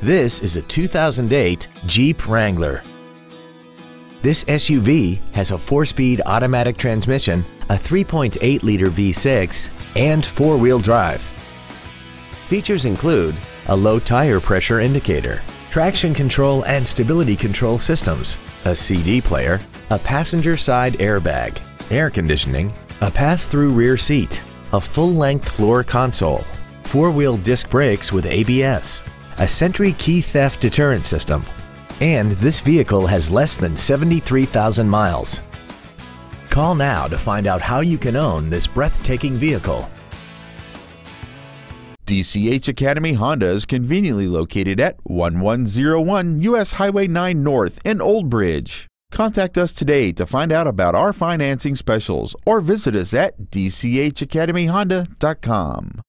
This is a 2008 Jeep Wrangler. This SUV has a four-speed automatic transmission, a 3.8-liter V6, and four-wheel drive. Features include a low tire pressure indicator, traction control and stability control systems, a CD player, a passenger side airbag, air conditioning, a pass-through rear seat, a full-length floor console, four-wheel disc brakes with ABS, a Sentry key theft deterrent system, and this vehicle has less than 73,000 miles. Call now to find out how you can own this breathtaking vehicle. DCH Academy Honda is conveniently located at 1101 US Highway 9 North in Old Bridge. Contact us today to find out about our financing specials or visit us at dchacademyhonda.com.